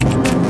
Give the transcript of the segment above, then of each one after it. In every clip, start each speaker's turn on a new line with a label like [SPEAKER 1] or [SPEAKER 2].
[SPEAKER 1] Thank you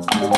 [SPEAKER 1] Thank you.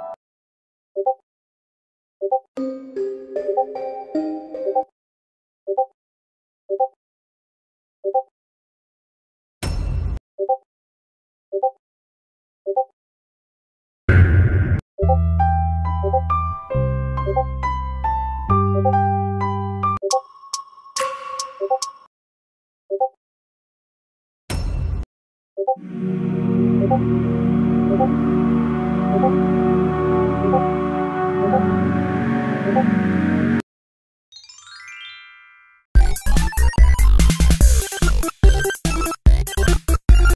[SPEAKER 1] ここ。